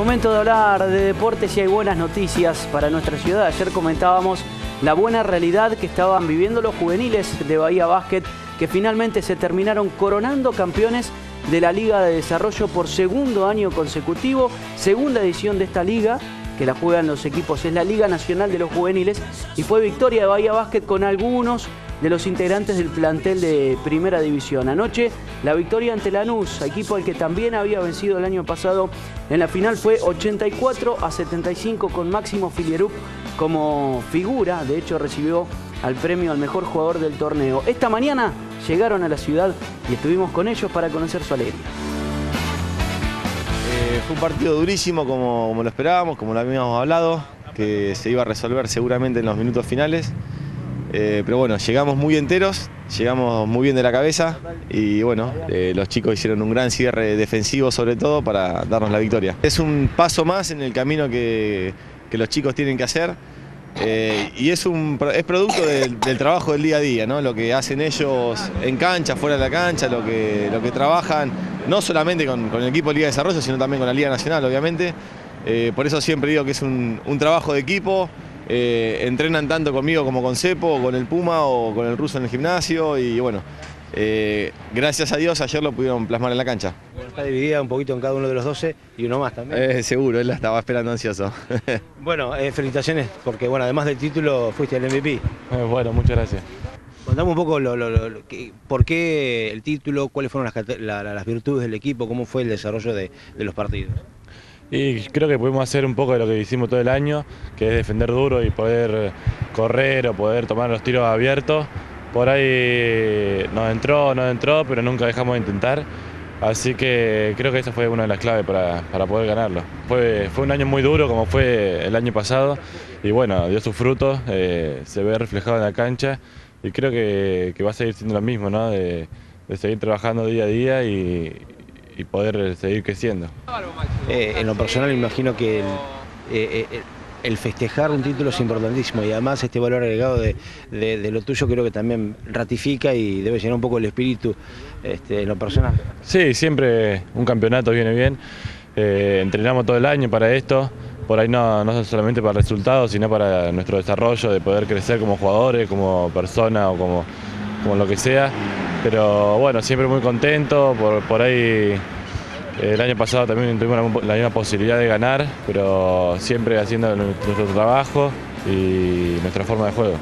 Momento de hablar de deportes y hay buenas noticias para nuestra ciudad. Ayer comentábamos la buena realidad que estaban viviendo los juveniles de Bahía Básquet, que finalmente se terminaron coronando campeones de la Liga de Desarrollo por segundo año consecutivo, segunda edición de esta liga que la juegan los equipos, es la Liga Nacional de los Juveniles y fue victoria de Bahía Básquet con algunos de los integrantes del plantel de Primera División. Anoche la victoria ante Lanús, equipo al que también había vencido el año pasado en la final, fue 84 a 75 con Máximo Filierup como figura. De hecho recibió al premio al mejor jugador del torneo. Esta mañana llegaron a la ciudad y estuvimos con ellos para conocer su alegría. Eh, fue un partido durísimo como, como lo esperábamos, como lo habíamos hablado, que se iba a resolver seguramente en los minutos finales. Eh, pero bueno, llegamos muy enteros, llegamos muy bien de la cabeza y bueno, eh, los chicos hicieron un gran cierre defensivo sobre todo para darnos la victoria. Es un paso más en el camino que, los chicos tienen que hacer eh, y es, un, es producto del, trabajo del día a día, ¿no? lo que hacen ellos en cancha, fuera de la cancha, lo que, lo que trabajan, no solamente con, el equipo de Liga de Desarrollo, sino también con la Liga Nacional, obviamente. por eso siempre digo que es un trabajo de equipo, eh, entrenan tanto conmigo como con Cepo, con el Puma o con el ruso en el gimnasio y bueno, eh, gracias a Dios ayer lo pudieron plasmar en la cancha. está dividida un poquito en cada uno de los 12 y uno más también. Eh, seguro, él la estaba esperando ansioso. bueno, felicitaciones porque bueno, además del título fuiste el MVP. bueno, muchas gracias. Contame un poco por qué el título, cuáles fueron las, virtudes del equipo, cómo fue el desarrollo de los partidos. Y creo que pudimos hacer un poco de lo que hicimos todo el año, que es defender duro y poder correr o poder tomar los tiros abiertos. Por ahí nos entró, no entró, pero nunca dejamos de intentar. Así que creo que esa fue una de las claves para, poder ganarlo. Fue, fue un año muy duro como fue el año pasado y bueno, dio sus frutos, eh, se ve reflejado en la cancha y creo que, va a seguir siendo lo mismo, ¿no? de, de seguir trabajando día a día y, y poder seguir creciendo. Eh, en lo personal imagino que eh, eh, el, festejar un título es importantísimo y además este valor agregado de, lo tuyo creo que también ratifica y debe llenar un poco el espíritu este, en lo personal. Sí, siempre un campeonato viene bien. entrenamos todo el año para esto, por ahí no, no solamente para resultados, sino para nuestro desarrollo, de poder crecer como jugadores, como persona o como, como lo que sea. Pero bueno, siempre muy contento, por, por ahí el año pasado también tuvimos la, misma posibilidad de ganar, pero siempre haciendo nuestro trabajo y nuestra forma de juego.